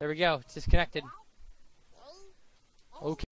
There we go. It's disconnected. Okay.